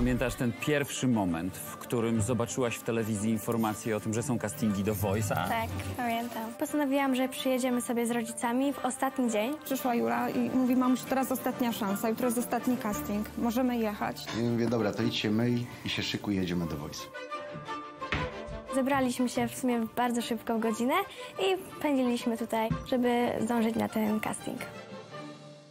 Pamiętasz ten pierwszy moment, w którym zobaczyłaś w telewizji informację o tym, że są castingi do Voice'a? Tak, pamiętam. Postanowiłam, że przyjedziemy sobie z rodzicami w ostatni dzień. Przyszła Jura i mówi, mamuś, teraz ostatnia szansa, jutro jest ostatni casting, możemy jechać. I mówię, dobra, to idź się myj i się szykuj, jedziemy do Voice. Zebraliśmy się w sumie bardzo szybko w godzinę i pędziliśmy tutaj, żeby zdążyć na ten casting.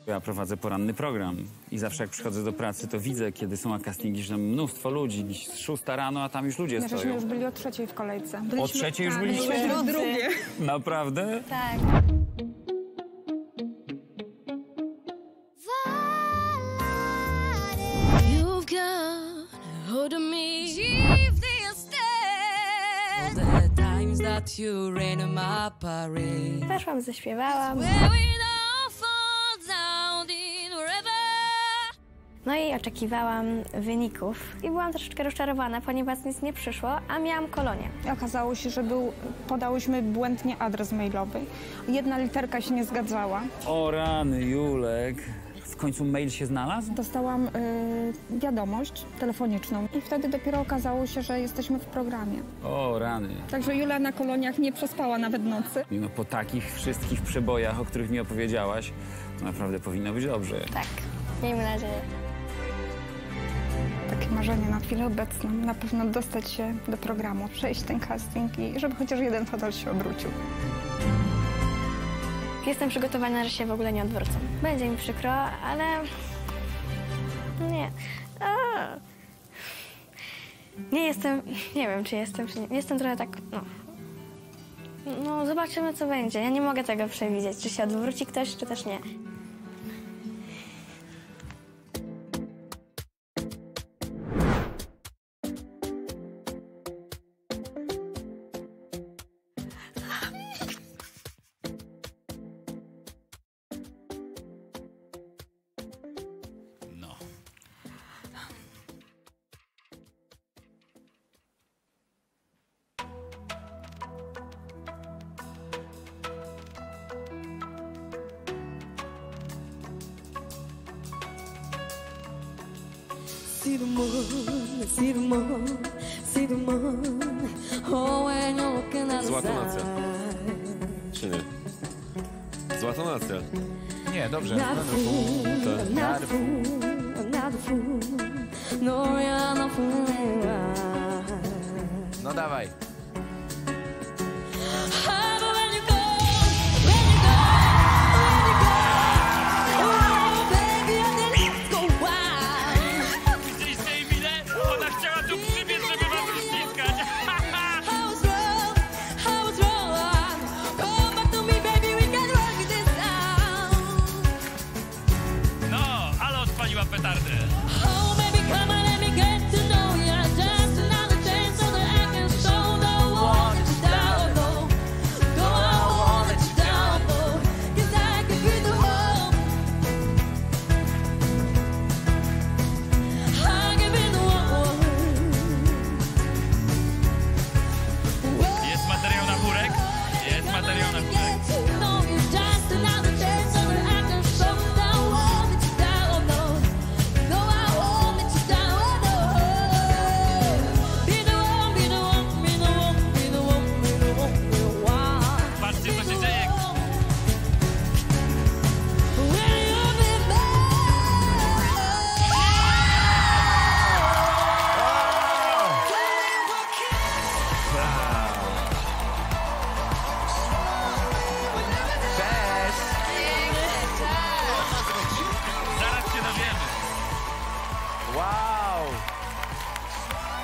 Ja prowadzę poranny program i zawsze jak przychodzę do pracy, to widzę, kiedy są castingi, że tam mnóstwo ludzi, dziś z 6 rano, a tam już ludzie My żeśmy stoją. już byli o trzeciej w kolejce. O trzeciej już tak, byliście? byliśmy drugie. Naprawdę? Tak. You've got a hold of me. Give the All the times that you rain on my parade. Weszłam, zaśpiewałam. Where we No i oczekiwałam wyników. I byłam troszeczkę rozczarowana, ponieważ nic nie przyszło, a miałam kolonię. Okazało się, że był, podałyśmy błędnie adres mailowy. Jedna literka się nie zgadzała. O rany, Julek. W końcu mail się znalazł? Dostałam y, wiadomość telefoniczną i wtedy dopiero okazało się, że jesteśmy w programie. O rany. Także Jula na koloniach nie przespała nawet nocy. No, po takich wszystkich przebojach, o których mi opowiedziałaś, to naprawdę powinno być dobrze. Tak, miejmy nadzieję. Marzenie na chwilę obecną. Na pewno dostać się do programu, przejść ten casting i żeby chociaż jeden fotel się obrócił. Jestem przygotowana, że się w ogóle nie odwrócę. Będzie mi przykro, ale... Nie. A. Nie jestem... Nie wiem, czy jestem, czy nie. Jestem trochę tak... No. no, zobaczymy, co będzie. Ja nie mogę tego przewidzieć, czy się odwróci ktoś, czy też nie. See the moon, see the moon, see the moon. Oh, when you're looking. Czy nie? Złota nacja. Nie, dobrze. Fool, fool, fool. No. No dawaj.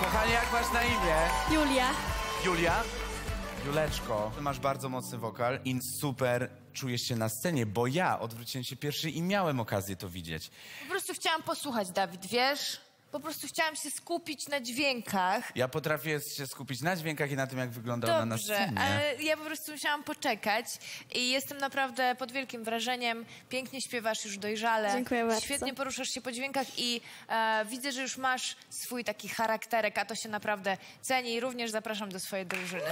Kochanie, jak masz na imię? Julia. Julia? Juleczko, masz bardzo mocny wokal i super czujesz się na scenie, bo ja odwróciłem się pierwszy i miałem okazję to widzieć. Po prostu chciałam posłuchać, Dawid, wiesz? Po prostu chciałam się skupić na dźwiękach. Ja potrafię się skupić na dźwiękach i na tym, jak wygląda ona na Dobrze, scenie. ale ja po prostu musiałam poczekać i jestem naprawdę pod wielkim wrażeniem. Pięknie śpiewasz już dojrzale. Dziękuję bardzo. Świetnie poruszasz się po dźwiękach i e, widzę, że już masz swój taki charakterek, a to się naprawdę ceni i również zapraszam do swojej drużyny.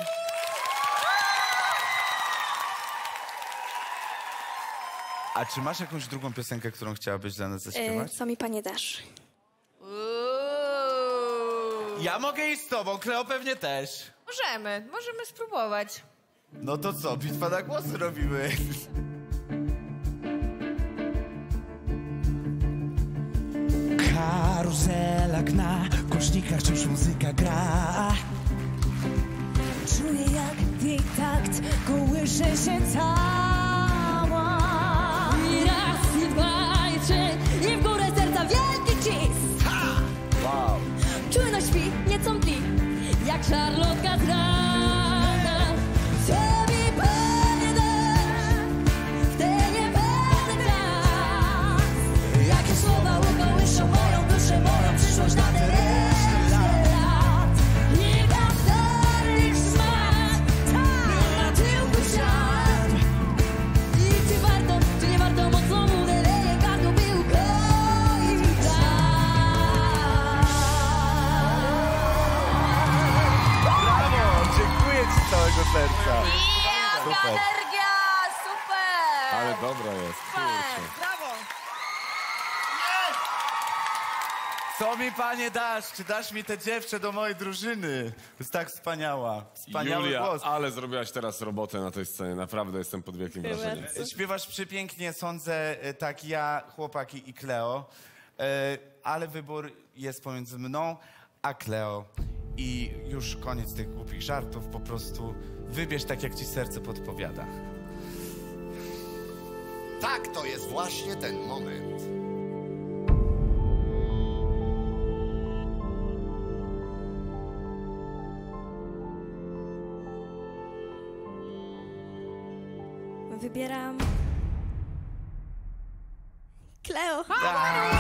A czy masz jakąś drugą piosenkę, którą chciałabyś dla nas zaśpiewać? co mi panie dasz? Ja mogę iść z tobą, Kleo pewnie też. Możemy, możemy spróbować. No to co, bitwa na głosy robimy. Karuzelak na głośnikach wciąż muzyka gra Czuję jak w jej takt kołysze się cała Jak energia! Super! Ale dobra jest, kurczę. Brawo! Co mi panie dasz? Czy dasz mi tę dziewczę do mojej drużyny? Jest tak wspaniała. Wspaniały Julia, głos. ale zrobiłaś teraz robotę na tej scenie. Naprawdę jestem pod wielkim wrażeniem. Śpiewasz przepięknie, sądzę, e, tak ja, chłopaki i Kleo. E, Ale wybór jest pomiędzy mną a Kleo. I już koniec tych głupich żartów. Po prostu wybierz tak, jak ci serce podpowiada. Tak, to jest właśnie ten moment. Wybieram... Kleo. Brawo!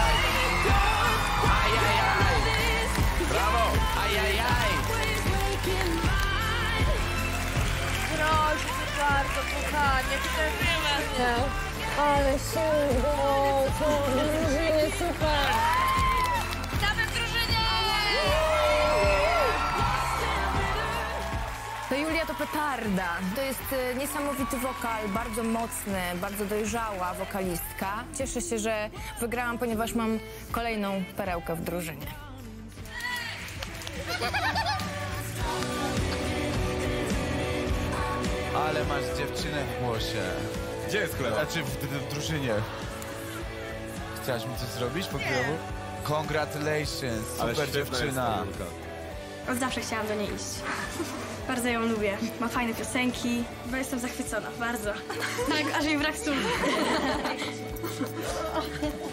Kochanie, przeżyjmy. Ale szybko, to drużyny super. Witamy w drużynie! No Julia to petarda. To jest e, niesamowity wokal, bardzo mocny, bardzo dojrzała wokalistka. Cieszę się, że wygrałam, ponieważ mam kolejną perełkę w drużynie. Ale masz dziewczynę w głosie. Gdzie jest Kleo? Znaczy w, w drużynie. Chciałaś mi coś zrobić po chwilu? Congratulations, Ale super świetna jest dziewczyna. ta Julka. Od zawsze chciałam do niej iść. Bardzo ją lubię. Ma fajne piosenki, bo jestem zachwycona, bardzo. Tak, aż jej brak słów.